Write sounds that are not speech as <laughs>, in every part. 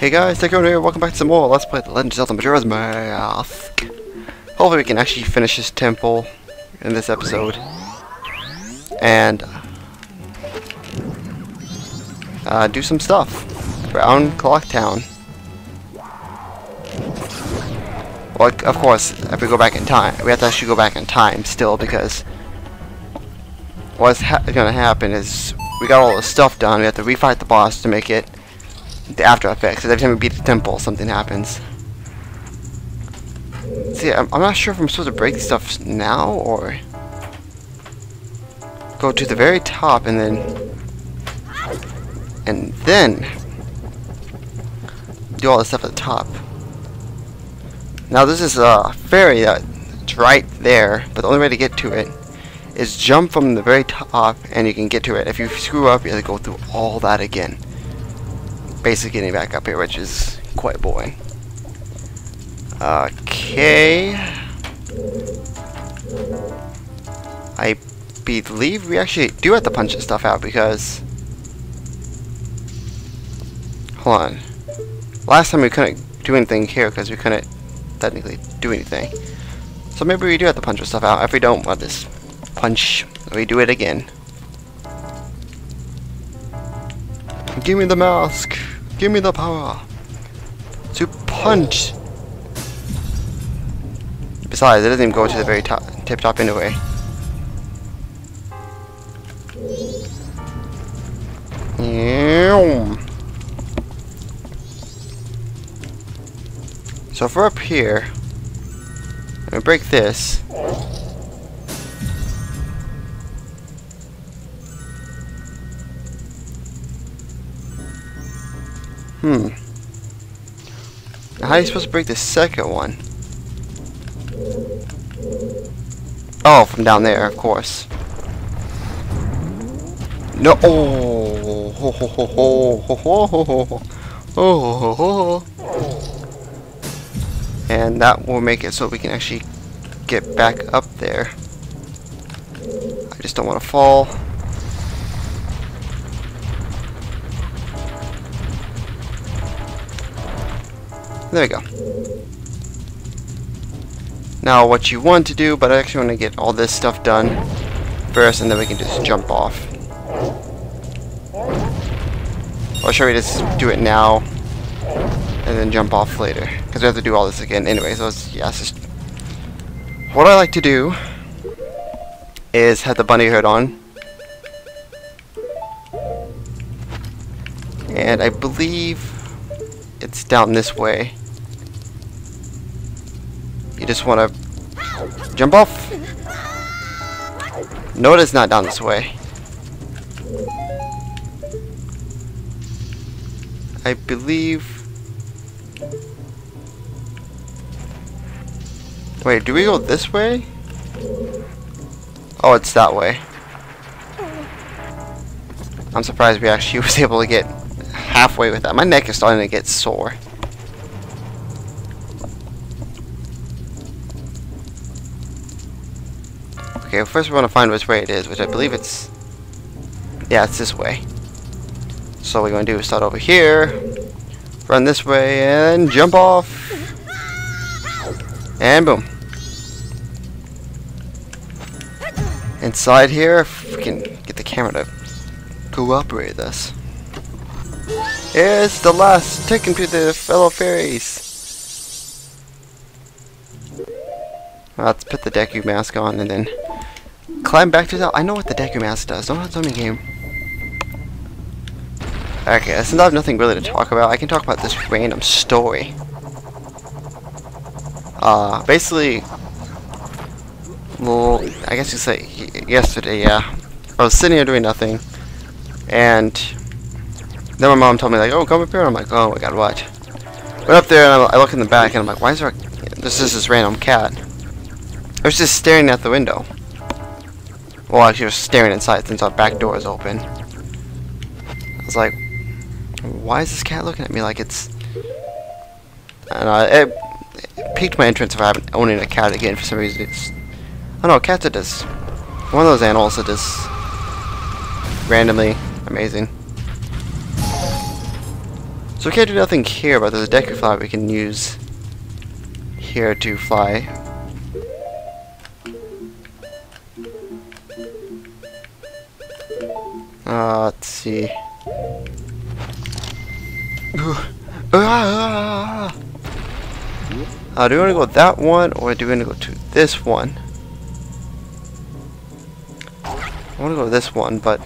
Hey guys, TehCrono here, welcome back to some more Let's Play The Legend of Zelda Majora's Mask. Hopefully we can actually finish this temple in this episode. And uh, do some stuff around Clock Town. Well, of course, if we go back in time, we have to actually go back in time still because what's ha gonna happen is we got all the stuff done, we have to refight the boss to make it the after effects. Because every time we beat the temple, something happens. See, I'm, I'm not sure if I'm supposed to break stuff now or go to the very top and then and then do all the stuff at the top. Now this is a fairy that's right there, but the only way to get to it is jump from the very top and you can get to it. If you screw up, you have to go through all that again basically getting back up here, which is quite boring. Okay. I believe we actually do have to punch this stuff out because... Hold on. Last time we couldn't do anything here because we couldn't technically do anything. So maybe we do have to punch this stuff out. If we don't, well, this punch, we do it again. Give me the mask. Give me the power to punch. Besides, it doesn't even go to the very top, tip top anyway. So if we're up here, and we break this, Hmm. How are you supposed to break the second one? Oh, from down there, of course. No. Oh. <laughs> And that will make it so we can actually get back up there. I just don't want to fall. There we go. Now what you want to do, but I actually want to get all this stuff done first and then we can just jump off. Or should we just do it now and then jump off later? Because we have to do all this again anyway, so it's, yeah, it's just... What I like to do is have the bunny hood on. And I believe it's down this way. Just want to jump off. No, it is not down this way. I believe... Wait, do we go this way? Oh, it's that way. I'm surprised we actually <laughs> was able to get halfway with that. My neck is starting to get sore. Okay, first we want to find which way it is, which I believe it's... Yeah, it's this way. So what we're going to do is start over here, run this way, and jump off. And boom. Inside here, if we can get the camera to cooperate with us. It's the last taken to the fellow fairies. Let's put the Deku mask on and then Climb back to the... I know what the Deku Mask does. Don't have something game. Okay, since I have nothing really to talk about, I can talk about this random story. Uh, basically... Well, I guess you say yesterday, yeah. I was sitting here doing nothing. And... Then my mom told me, like, oh, come up here. I'm like, oh my god, what? Went up there and I look in the back and I'm like, why is there a... This is this random cat. I was just staring at the window. Well, actually, I was staring inside since our back door is open. I was like, why is this cat looking at me like it's... And uh, it, it piqued my interest if I haven't owning a cat again for some reason. It's, I don't know, cats are just one of those animals that just randomly amazing. So we can't do nothing here, but there's a Deku flower we can use here to fly. Uh, let's see. Uh, do we want to go that one, or do we want to go to this one? I want to go with this one, but...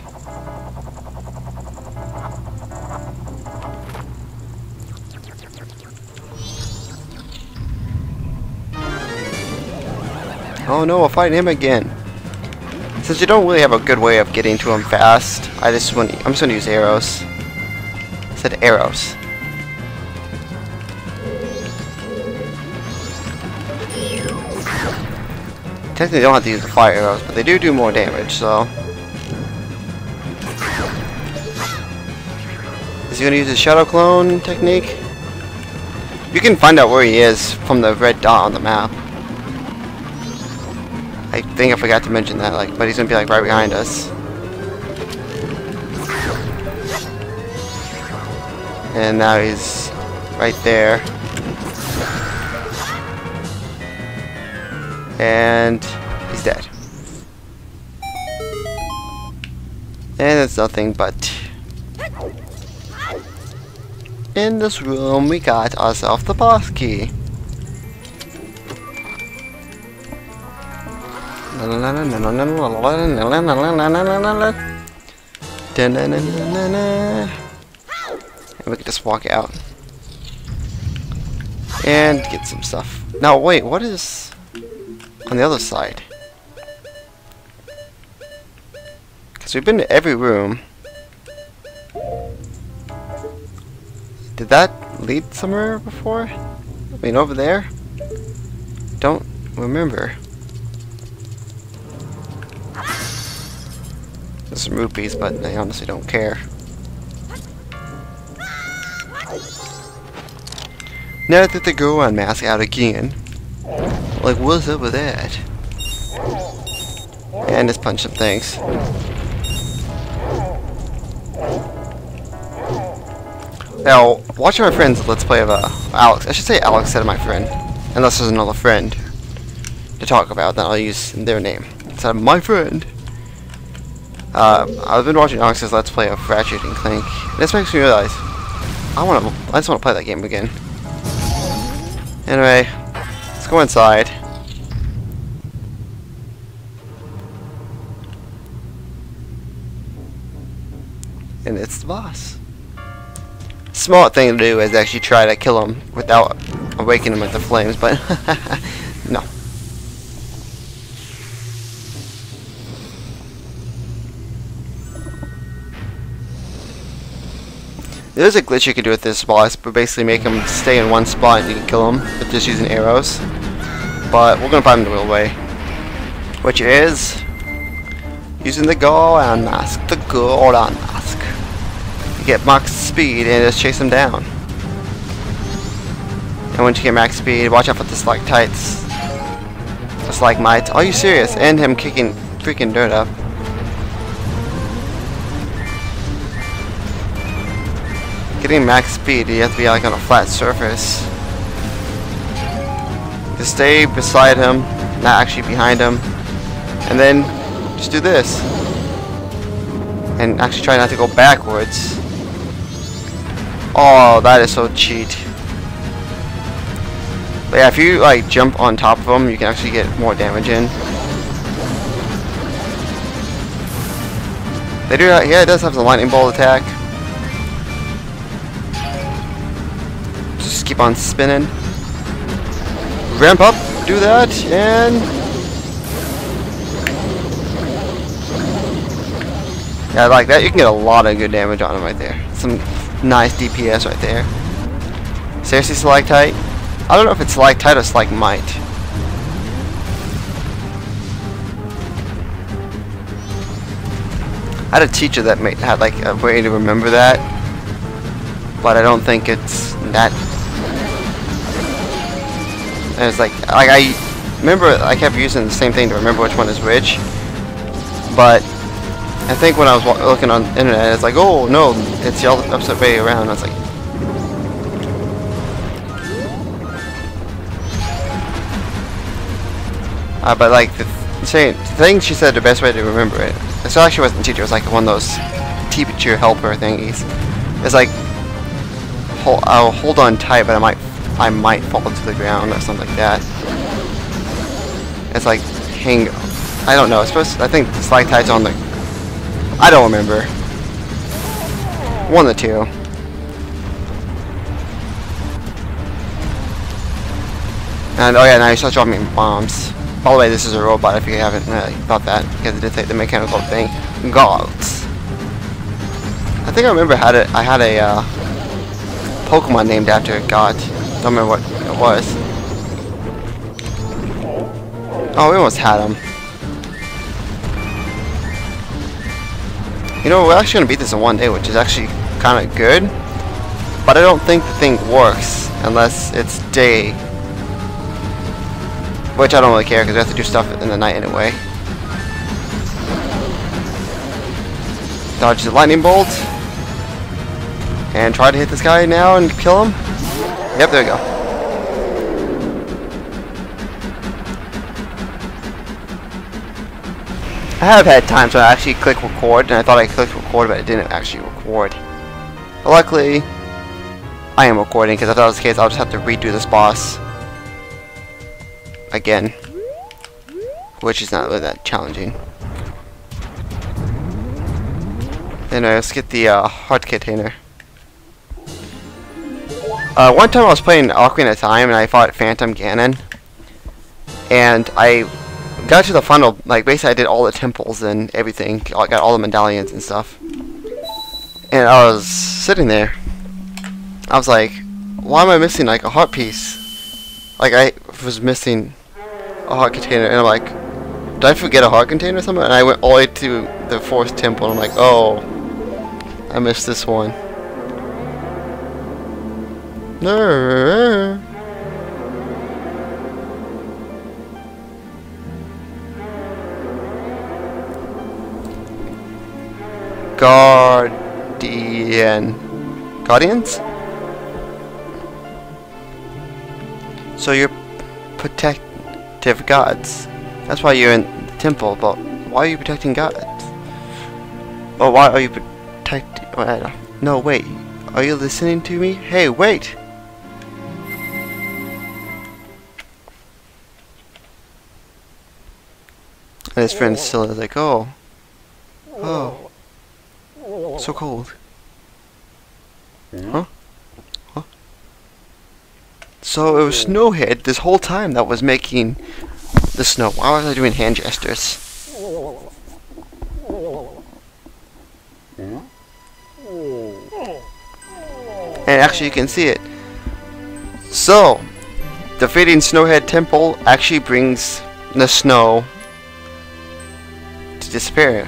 Oh no, we'll fight him again. Since you don't really have a good way of getting to him fast, I just want I'm just gonna use arrows. I said arrows. Technically, don't have to use the fire arrows, but they do do more damage, so... Is he gonna use his shadow clone technique? You can find out where he is from the red dot on the map. I think I forgot to mention that, like, but he's gonna be like right behind us. And now he's right there. And he's dead. And it's nothing but in this room we got ourselves the boss key. And we can just walk out. And get some stuff. Now wait, what is on the other side? Because we've been to every room. Did that lead somewhere before? I mean, over there? Don't remember. Some rupees, but I honestly don't care. Now that the Goron mask out again. Like, what's up with that? And just punch some things. Now, watch my friends Let's Play of uh, Alex. I should say Alex of my friend. Unless there's another friend to talk about, then I'll use their name. Instead of my friend. Uh, I've been watching Alex's Let's Play of Ratchet and Clank. This makes me realize I want to. I just want to play that game again. Anyway, let's go inside. And it's the boss. Smart thing to do is actually try to kill him without awakening him with the flames, but <laughs> no. There's a glitch you can do with this boss, but basically make him stay in one spot and you can kill him with just using arrows. But we're gonna find him the real way. Which is using the Goron mask. The Goron mask. You get max speed and just chase him down. And once you get max speed, watch out for the stalactites. The stalagmites. Are you serious? And him kicking freaking dirt up. Getting max speed, you have to be like on a flat surface. Just stay beside him, not actually behind him. And then just do this. And actually try not to go backwards. Oh, that is so cheat. But yeah, if you like jump on top of him, you can actually get more damage in. They do, uh, yeah, it does have the lightning bolt attack. Keep on spinning. Ramp up, do that, and... Yeah, like that, you can get a lot of good damage on him right there. Some nice DPS right there. Seriously, Stalactite? I don't know if it's Stalactite or Stalagmite. I had a teacher that made, had like a way to remember that, but I don't think it's that and it's like, like I remember I kept using the same thing to remember which one is which. But I think when I was looking on the internet, it's like, oh no, it's the opposite way around. I was like, Uh, but like the, th the thing she said, the best way to remember it. So actually, wasn't a teacher. It was like one of those teacher helper thingies. It's like, hold, I'll hold on tight, but I might I might fall to the ground or something like that. It's like hang. I don't know. It's supposed. I think slide ties on the. I don't remember. One of the two. And oh yeah, now you start dropping bombs. By the way, this is a robot if you haven't really thought that, because it did take the mechanical thing. Gods. I think I remember had it. I had a uh, Pokemon named after a god. Don't remember what it was. Oh, we almost had him. You know, we're actually gonna beat this in one day, which is actually kind of good. But I don't think the thing works unless it's day which I don't really care because we have to do stuff in the night anyway. Dodge the lightning bolt. And try to hit this guy now and kill him. Yep, there we go. I have had times when I actually click record and I thought I clicked record but it didn't actually record. But luckily, I am recording because if that was the case I'll just have to redo this boss again, which is not really that challenging. Then let's get the uh, heart container. Uh, one time I was playing Ocarina of Time and I fought Phantom Ganon, and I got to the final, like basically I did all the temples and everything, I got all the medallions and stuff. And I was sitting there, I was like, why am I missing like a heart piece? Like I was missing a heart container, and I'm like, did I forget a heart container or something? And I went all the way to the fourth temple, and I'm like, oh, I missed this one. Guardian. Guardians? So you're protective gods. That's why you're in the temple, but why are you protecting gods? Or why are you protecting... No, wait. Are you listening to me? Hey, wait! And his friend still is like, oh. Oh. So cold. Huh? Huh? So it was Snowhead this whole time that was making the snow. Why was I doing hand gestures? And actually you can see it. So, defeating Snowhead Temple actually brings the snow disappear.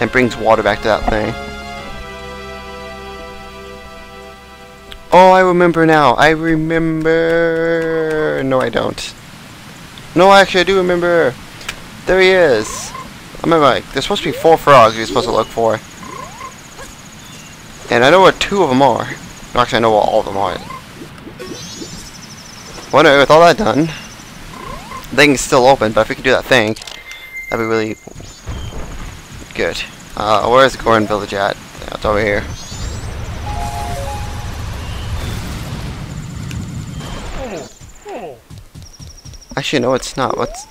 And brings water back to that thing. Oh, I remember now. I remember. No, I don't. No, actually, I do remember. There he is. I remember, like, there's supposed to be four frogs you're supposed to look for. And I know where two of them are. Actually, I know where all of them are. Anyway, with all that done, thing's still open, but if we could do that thing, that'd be really good. Uh, where's the Goron Village at? It's over here. Actually, no, it's not. What's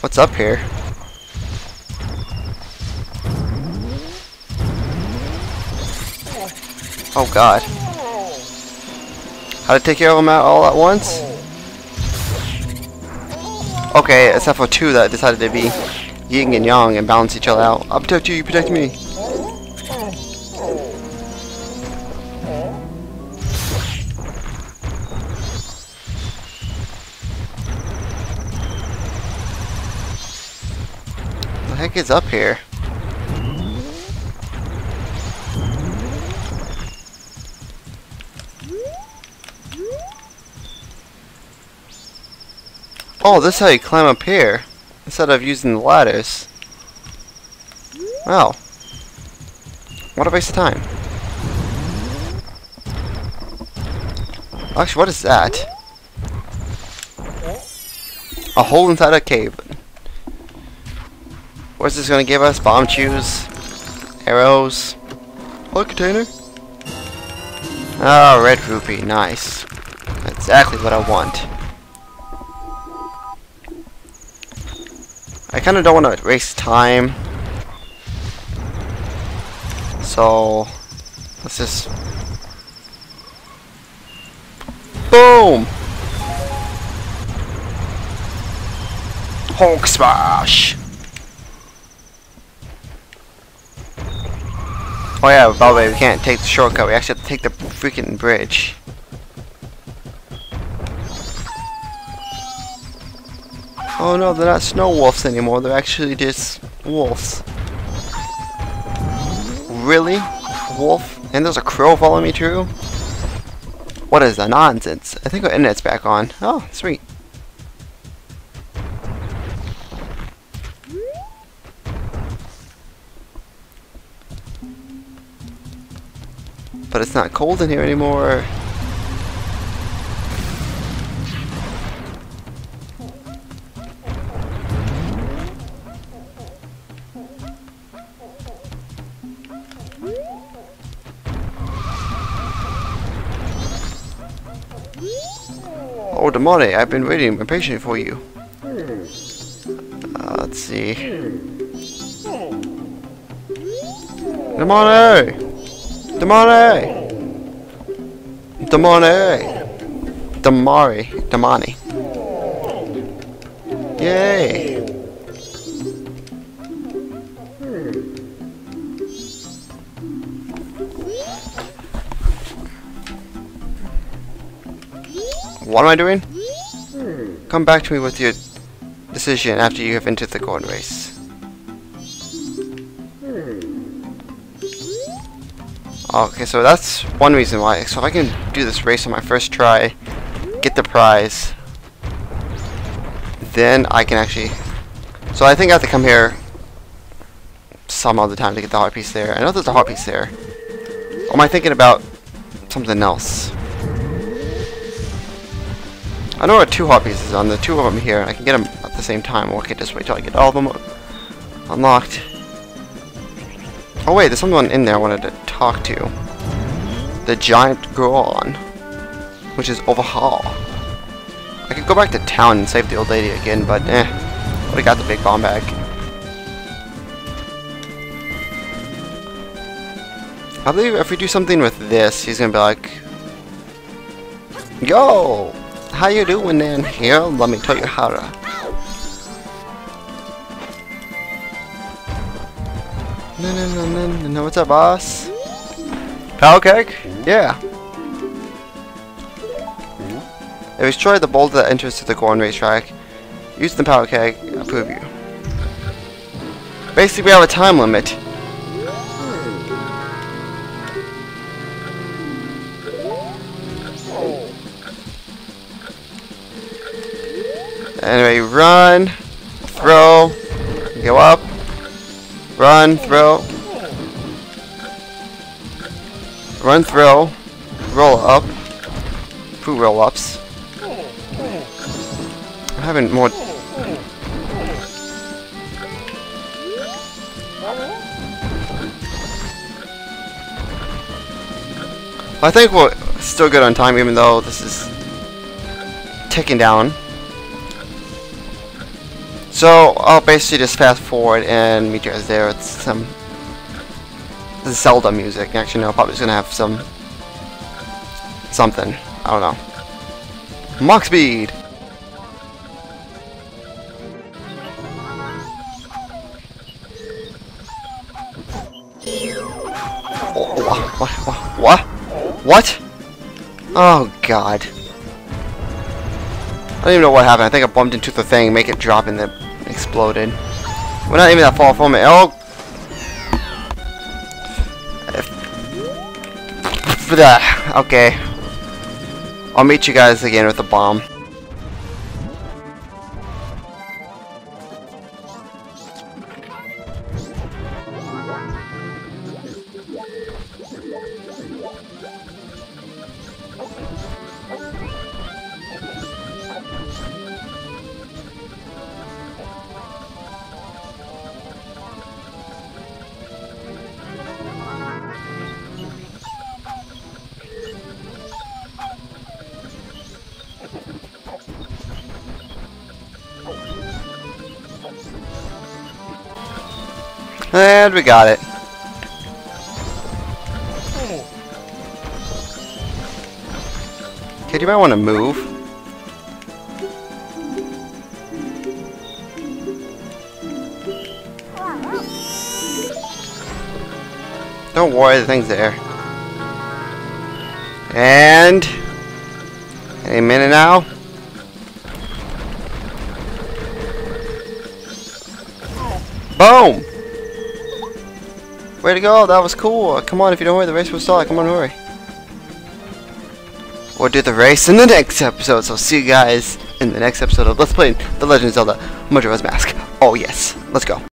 what's up here? Oh God! How to take care of them all at once? Okay, except for two that decided to be yin and yang and balance each other out. I'll protect you. You protect me. The heck is up here? Oh, this is how you climb up here, instead of using the ladders. Wow. What a waste of time. Actually, what is that? A hole inside a cave. What's this gonna give us? Bombchus? Arrows? What container? Oh, red rupee. Nice. Exactly what I want. I kind of don't want to waste time. So, let's just... Boom! Hulk smash! Oh yeah, by the way, we can't take the shortcut. We actually have to take the freaking bridge. Oh no, they're not snow wolves anymore. They're actually just wolves. Really? Wolf? And there's a crow following me too? What is the nonsense? I think our internet's back on. Oh, sweet. But it's not cold in here anymore. Oh, I've been waiting impatiently for you. Uh, let's see. Damone! Damone! Damone! Damari. Damani. Yay! What am I doing? Hmm. Come back to me with your decision after you have entered the Goron race. Hmm. Okay, so that's one reason why. So if I can do this race on my first try, get the prize, then I can actually... So I think I have to come here some other time to get the heart piece there. I know there's a heart piece there. Or am I thinking about something else? I know are two heart pieces on the two of them here, I can get them at the same time. Or I can just wait till I get all of them unlocked. Oh wait, there's someone in there I wanted to talk to. The giant Goron, which is overhaul. I could go back to town and save the old lady again, but eh, already got the big bomb bag. I believe if we do something with this, he's gonna be like, Yo! How you doing then? Here, let me tell you how to No, no, no, no, no. What's up, boss? Power keg? Yeah. If you destroy the boulder that enters to the Goron racetrack, use the power keg, approve you. Basically, we have a time limit. Anyway, run, throw, go up, run, throw, run, throw, roll up, two roll ups. I'm having more. I think we're still good on time, even though this is ticking down. So I'll basically just fast forward and meet you guys there with some Zelda music. Actually, no, probably just gonna have some something. I don't know. Mach speed. Oh, what? What? What? Oh God. I don't even know what happened. I think I bumped into the thing, make it drop, and then exploded. We're not even that far from it. Oh! For that. Okay. I'll meet you guys again with the bomb. And we got it. Kid, you might want to move. Don't worry, the thing's there. And... Any minute now? Way to go, that was cool. Come on, if you don't hurry, the race will start. Come on, hurry. We'll do the race in the next episode, so see you guys in the next episode of Let's Play The Legend of Zelda Majora's Mask. Oh yes, let's go.